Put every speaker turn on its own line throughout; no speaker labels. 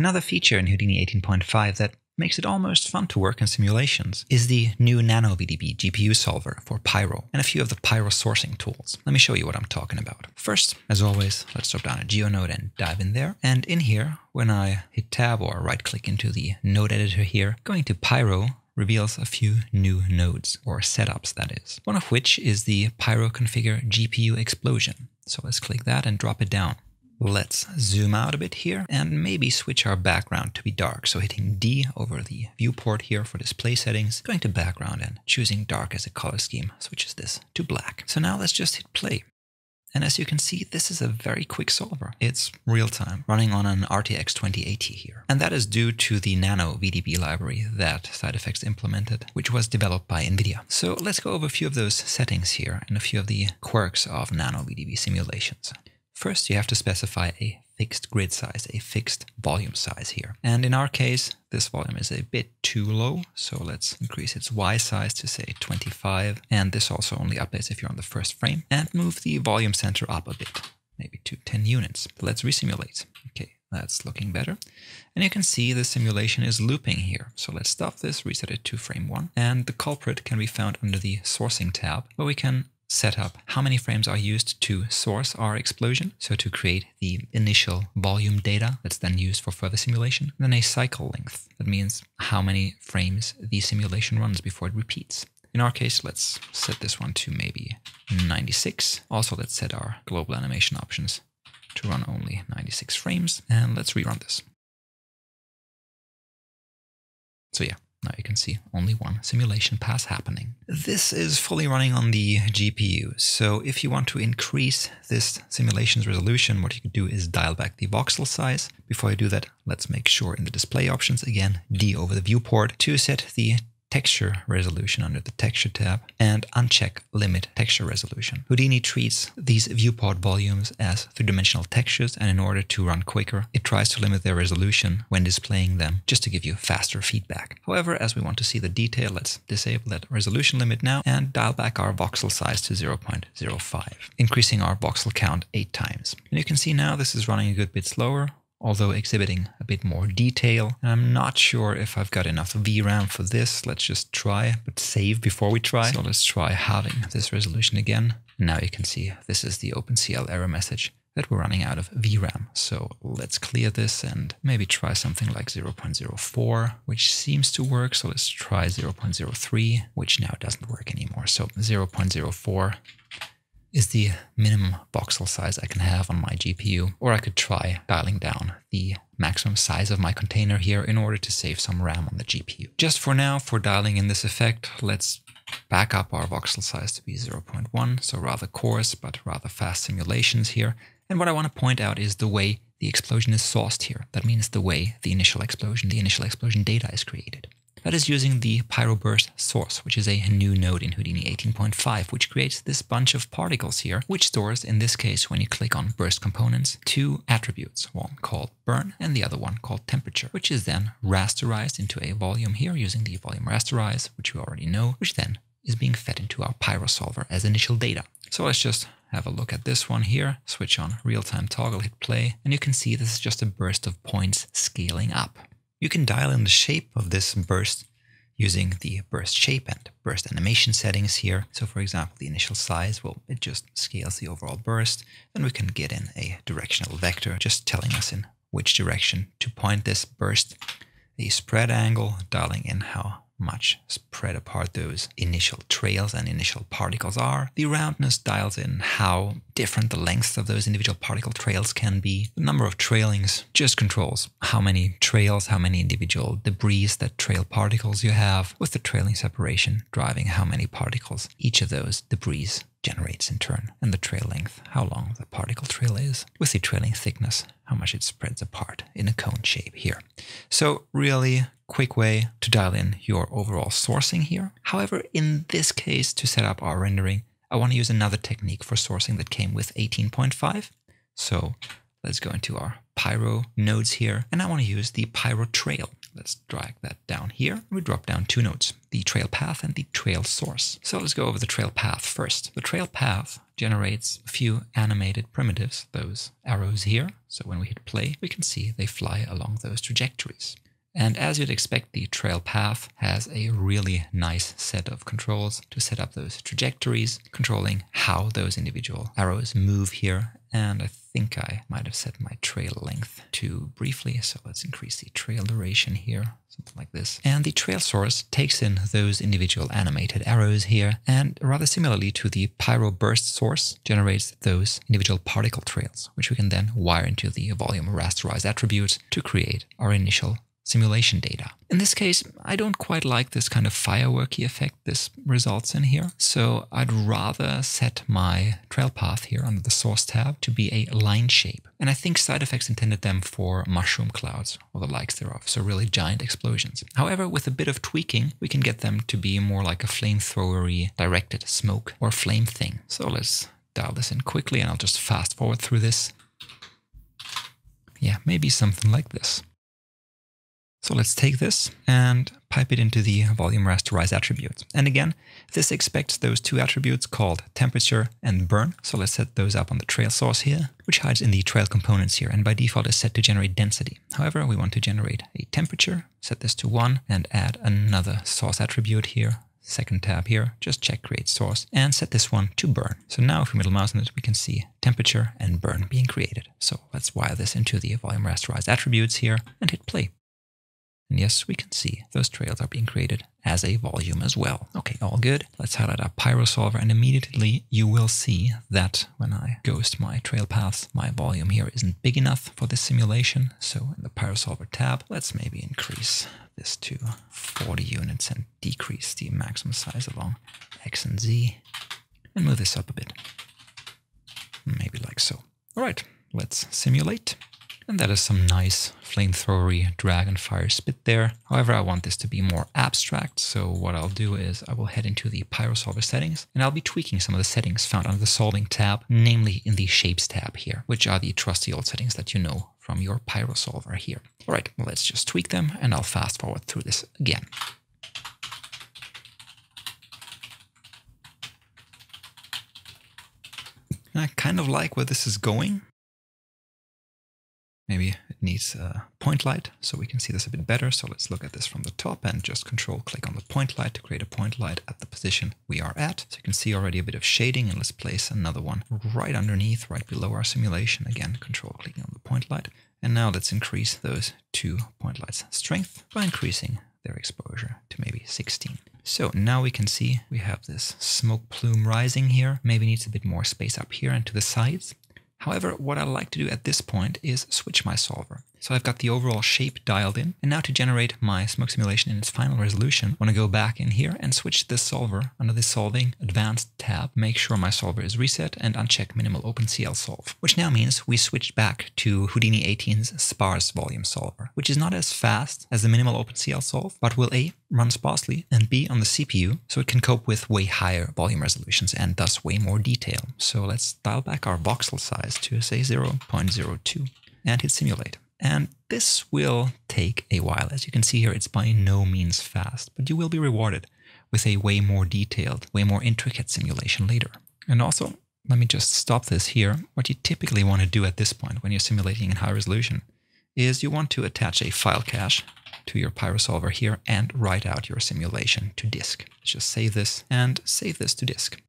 Another feature in Houdini 18.5 that makes it almost fun to work in simulations is the new NanoVDB GPU solver for Pyro and a few of the Pyro sourcing tools. Let me show you what I'm talking about. First, as always, let's drop down a GeoNode and dive in there. And in here, when I hit tab or right click into the node editor here, going to Pyro reveals a few new nodes, or setups that is. One of which is the Pyro Configure GPU Explosion. So let's click that and drop it down. Let's zoom out a bit here and maybe switch our background to be dark. So hitting D over the viewport here for display settings, going to background and choosing dark as a color scheme switches this to black. So now let's just hit play. And as you can see, this is a very quick solver. It's real time, running on an RTX 2080 here. And that is due to the Nano VDB library that SideFX implemented, which was developed by NVIDIA. So let's go over a few of those settings here and a few of the quirks of Nano VDB simulations. First, you have to specify a fixed grid size, a fixed volume size here. And in our case, this volume is a bit too low, so let's increase its Y size to say 25. And this also only updates if you're on the first frame. And move the volume center up a bit, maybe to 10 units. Let's resimulate. Okay, that's looking better. And you can see the simulation is looping here. So let's stop this, reset it to frame one. And the culprit can be found under the sourcing tab, where we can set up how many frames are used to source our explosion, so to create the initial volume data that's then used for further simulation, and then a cycle length. That means how many frames the simulation runs before it repeats. In our case, let's set this one to maybe 96. Also, let's set our global animation options to run only 96 frames, and let's rerun this. So yeah, now you can see only one simulation pass happening. This is fully running on the GPU, so if you want to increase this simulation's resolution, what you could do is dial back the voxel size. Before I do that, let's make sure in the display options, again, D over the viewport, to set the texture resolution under the texture tab and uncheck limit texture resolution. Houdini treats these viewport volumes as three-dimensional textures and in order to run quicker, it tries to limit their resolution when displaying them just to give you faster feedback. However, as we want to see the detail, let's disable that resolution limit now and dial back our voxel size to 0.05, increasing our voxel count eight times. And you can see now this is running a good bit slower, although exhibiting a bit more detail. And I'm not sure if I've got enough VRAM for this. Let's just try, but save before we try. So let's try halving this resolution again. Now you can see this is the OpenCL error message that we're running out of VRAM. So let's clear this and maybe try something like 0.04, which seems to work. So let's try 0.03, which now doesn't work anymore. So 0.04 is the minimum voxel size I can have on my GPU, or I could try dialing down the maximum size of my container here in order to save some RAM on the GPU. Just for now, for dialing in this effect, let's back up our voxel size to be 0.1, so rather coarse but rather fast simulations here. And what I want to point out is the way the explosion is sourced here. That means the way the initial explosion, the initial explosion data is created. That is using the PyroBurst source, which is a new node in Houdini 18.5, which creates this bunch of particles here, which stores, in this case, when you click on burst components, two attributes, one called burn and the other one called temperature, which is then rasterized into a volume here using the volume rasterize, which we already know, which then is being fed into our Pyro solver as initial data. So let's just have a look at this one here, switch on real-time toggle, hit play, and you can see this is just a burst of points scaling up. You can dial in the shape of this burst using the burst shape and burst animation settings here. So for example, the initial size, well, it just scales the overall burst. Then we can get in a directional vector, just telling us in which direction to point this burst. the spread angle, dialing in how much spread apart those initial trails and initial particles are. The roundness dials in how different the lengths of those individual particle trails can be. The number of trailings just controls how many trails, how many individual debris that trail particles you have, with the trailing separation driving how many particles each of those debris generates in turn, and the trail length, how long the particle trail is, with the trailing thickness, how much it spreads apart in a cone shape here. So really quick way to dial in your overall sourcing here. However, in this case, to set up our rendering, I want to use another technique for sourcing that came with 18.5. So let's go into our Pyro nodes here, and I want to use the Pyro trail. Let's drag that down here. We drop down two nodes, the trail path and the trail source. So let's go over the trail path first. The trail path generates a few animated primitives, those arrows here. So when we hit play, we can see they fly along those trajectories. And as you'd expect, the trail path has a really nice set of controls to set up those trajectories, controlling how those individual arrows move here. And I think I might have set my trail length too briefly. So let's increase the trail duration here, something like this. And the trail source takes in those individual animated arrows here and rather similarly to the pyro burst source generates those individual particle trails, which we can then wire into the volume rasterize attribute to create our initial simulation data. In this case, I don't quite like this kind of fireworky effect this results in here, so I'd rather set my trail path here under the source tab to be a line shape. And I think SideFX intended them for mushroom clouds or the likes thereof, so really giant explosions. However, with a bit of tweaking, we can get them to be more like a flamethrowery directed smoke or flame thing. So let's dial this in quickly and I'll just fast forward through this. Yeah, maybe something like this. So let's take this and pipe it into the volume rasterize attribute. And again, this expects those two attributes called temperature and burn. So let's set those up on the trail source here, which hides in the trail components here and by default is set to generate density. However, we want to generate a temperature, set this to one and add another source attribute here, second tab here, just check create source and set this one to burn. So now if we middle mouse on it, we can see temperature and burn being created. So let's wire this into the volume rasterize attributes here and hit play. And yes, we can see those trails are being created as a volume as well. Okay, all good. Let's highlight our Pyro solver and immediately you will see that when I ghost my trail paths, my volume here isn't big enough for this simulation. So in the Pyro solver tab, let's maybe increase this to 40 units and decrease the maximum size along X and Z and move this up a bit. Maybe like so. All right, let's simulate. And that is some nice flamethrowery dragon fire spit there. However, I want this to be more abstract. So what I'll do is I will head into the PyroSolver settings and I'll be tweaking some of the settings found under the solving tab, namely in the shapes tab here, which are the trusty old settings that you know from your PyroSolver here. All right, well, let's just tweak them and I'll fast forward through this again. I kind of like where this is going. Maybe it needs a point light so we can see this a bit better. So let's look at this from the top and just control click on the point light to create a point light at the position we are at. So you can see already a bit of shading and let's place another one right underneath, right below our simulation. Again, control clicking on the point light. And now let's increase those two point lights strength by increasing their exposure to maybe 16. So now we can see we have this smoke plume rising here. Maybe needs a bit more space up here and to the sides. However, what I like to do at this point is switch my solver. So I've got the overall shape dialed in. And now to generate my smoke simulation in its final resolution, I want to go back in here and switch this solver under the solving advanced tab, make sure my solver is reset and uncheck minimal OpenCL solve, which now means we switched back to Houdini 18's sparse volume solver, which is not as fast as the minimal OpenCL solve, but will A, run sparsely and B, on the CPU, so it can cope with way higher volume resolutions and thus way more detail. So let's dial back our voxel size to say 0.02 and hit simulate. And this will take a while. As you can see here, it's by no means fast, but you will be rewarded with a way more detailed, way more intricate simulation later. And also, let me just stop this here. What you typically want to do at this point when you're simulating in high resolution is you want to attach a file cache to your PyroSolver here and write out your simulation to disk. Let's just save this and save this to disk.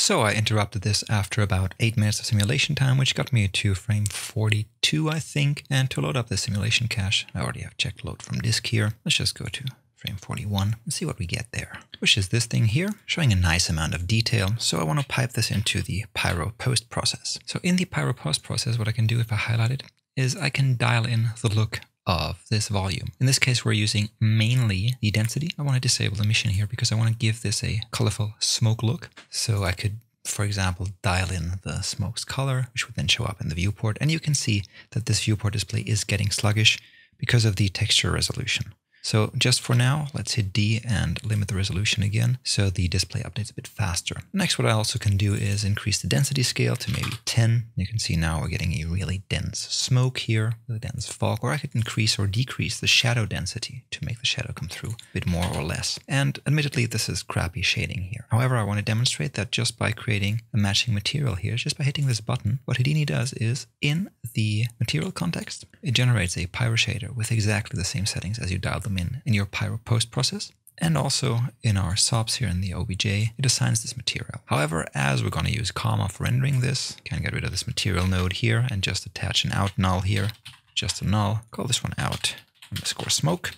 So I interrupted this after about 8 minutes of simulation time, which got me to frame 42, I think. And to load up the simulation cache, I already have checked load from disk here. Let's just go to frame 41 and see what we get there, which is this thing here, showing a nice amount of detail. So I want to pipe this into the Pyro post process. So in the Pyro post process, what I can do if I highlight it is I can dial in the look of this volume. In this case, we're using mainly the density. I want to disable the emission here because I want to give this a colorful smoke look. So I could, for example, dial in the smoke's color, which would then show up in the viewport. And you can see that this viewport display is getting sluggish because of the texture resolution. So just for now, let's hit D and limit the resolution again so the display updates a bit faster. Next, what I also can do is increase the density scale to maybe 10. You can see now we're getting a really dense smoke here, the dense fog, or I could increase or decrease the shadow density to make the shadow come through a bit more or less. And admittedly, this is crappy shading here. However, I want to demonstrate that just by creating a matching material here, just by hitting this button, what Houdini does is in the material context, it generates a pyro shader with exactly the same settings as you dialed them in in your pyro post process. And also in our SOPs here in the OBJ, it assigns this material. However, as we're going to use Karma for rendering this, can get rid of this material node here and just attach an out null here, just a null. Call this one out underscore smoke.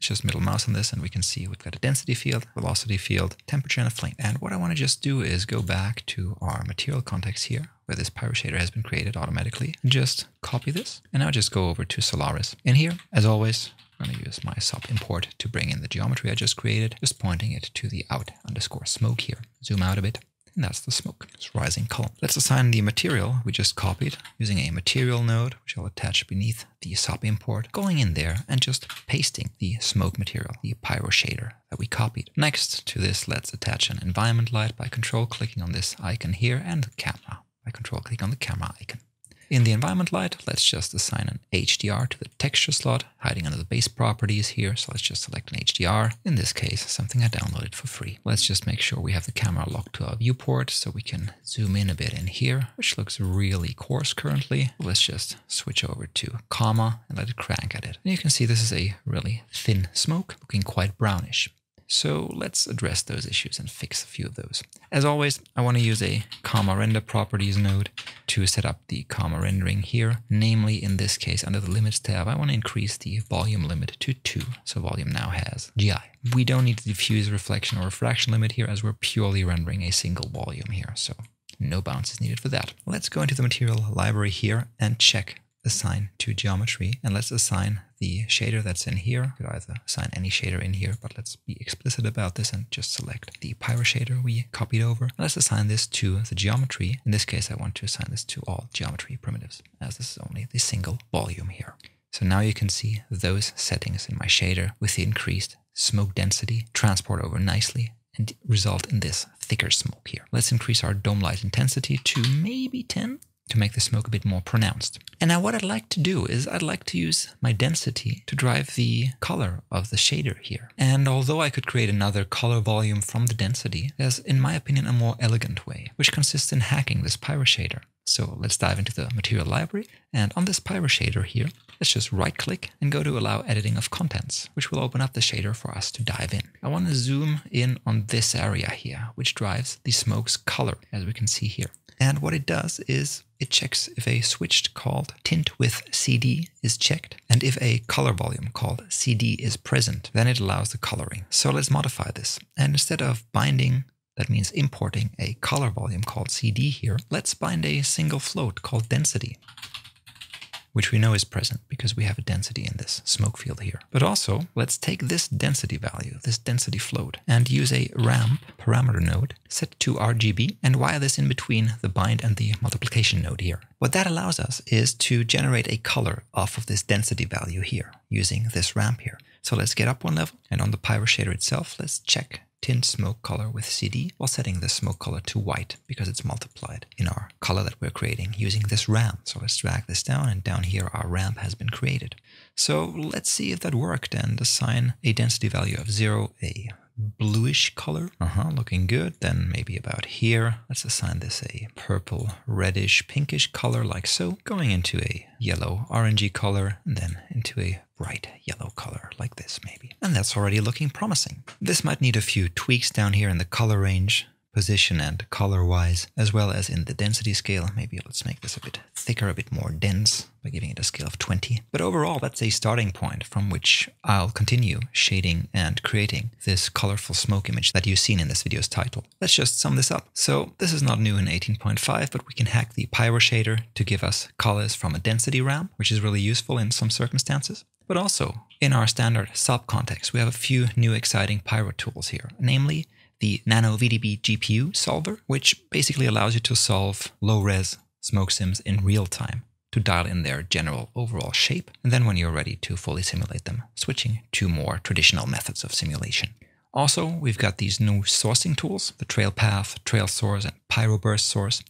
Just middle mouse on this and we can see we've got a density field, velocity field, temperature and a flame. And what I want to just do is go back to our material context here where this pyro shader has been created automatically. and Just copy this and now just go over to Solaris. In here, as always, I'm going to use my SOP import to bring in the geometry I just created, just pointing it to the out underscore smoke here. Zoom out a bit and that's the smoke. It's rising column. Let's assign the material we just copied using a material node, which I'll attach beneath the SOP import, going in there and just pasting the smoke material, the pyro shader that we copied. Next to this, let's attach an environment light by control clicking on this icon here and the camera by control clicking on the camera icon. In the environment light, let's just assign an HDR to the texture slot, hiding under the base properties here. So let's just select an HDR. In this case, something I downloaded for free. Let's just make sure we have the camera locked to our viewport so we can zoom in a bit in here, which looks really coarse currently. Let's just switch over to Karma and let it crank at it. And you can see this is a really thin smoke, looking quite brownish. So let's address those issues and fix a few of those. As always, I want to use a Karma render properties node to set up the Karma rendering here. Namely, in this case, under the limits tab, I want to increase the volume limit to 2. So volume now has GI. We don't need the diffuse reflection or refraction limit here as we're purely rendering a single volume here. So no bounce is needed for that. Let's go into the material library here and check assign to geometry and let's assign the shader that's in here. You could either assign any shader in here, but let's be explicit about this and just select the pyro shader we copied over. let's assign this to the geometry. In this case, I want to assign this to all geometry primitives as this is only the single volume here. So now you can see those settings in my shader with the increased smoke density transport over nicely and result in this thicker smoke here. Let's increase our dome light intensity to maybe 10 to make the smoke a bit more pronounced. And now what I'd like to do is I'd like to use my density to drive the color of the shader here. And although I could create another color volume from the density, there's in my opinion a more elegant way, which consists in hacking this pyro shader. So let's dive into the material library and on this pyro shader here, let's just right click and go to allow editing of contents, which will open up the shader for us to dive in. I want to zoom in on this area here, which drives the smoke's color as we can see here. And what it does is it checks if a switched called tint with CD is checked. And if a color volume called CD is present, then it allows the coloring. So let's modify this. And instead of binding that means importing a color volume called CD here. Let's bind a single float called density which we know is present because we have a density in this smoke field here. But also, let's take this density value, this density float, and use a ramp parameter node set to RGB and wire this in between the bind and the multiplication node here. What that allows us is to generate a color off of this density value here using this ramp here. So let's get up one level and on the pyro shader itself, let's check tint smoke color with CD while setting the smoke color to white because it's multiplied in our color that we're creating using this ramp. So let's drag this down and down here our ramp has been created. So let's see if that worked and assign a density value of 0, a bluish color. Uh-huh, looking good. Then maybe about here, let's assign this a purple, reddish, pinkish color like so, going into a yellow, orangey color, and then into a bright yellow color like this maybe. And that's already looking promising. This might need a few tweaks down here in the color range, position and color wise, as well as in the density scale. Maybe let's make this a bit thicker, a bit more dense by giving it a scale of 20. But overall, that's a starting point from which I'll continue shading and creating this colorful smoke image that you've seen in this video's title. Let's just sum this up. So this is not new in 18.5, but we can hack the pyro shader to give us colors from a density ramp, which is really useful in some circumstances. But also, in our standard SOP context, we have a few new exciting pyro tools here, namely the Nano VDB GPU solver, which basically allows you to solve low-res smoke sims in real time. to dial in their general overall shape, and then when you're ready to fully simulate them, switching to more traditional methods of simulation. Also, we've got these new sourcing tools, the trail path, trail source, and pyroburst source,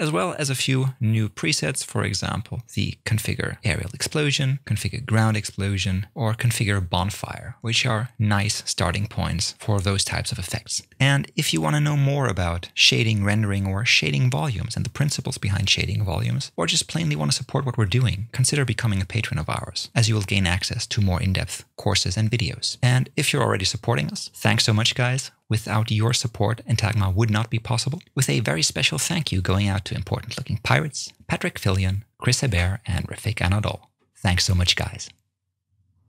as well as a few new presets, for example, the configure aerial explosion, configure ground explosion, or configure bonfire, which are nice starting points for those types of effects. And if you want to know more about shading, rendering, or shading volumes and the principles behind shading volumes, or just plainly want to support what we're doing, consider becoming a patron of ours, as you will gain access to more in-depth courses and videos. And if you're already supporting us, thanks so much, guys. Without your support, Entagma would not be possible. With a very special thank you going out to important looking pirates, Patrick Fillion, Chris Hebert, and Refik Anadol. Thanks so much, guys.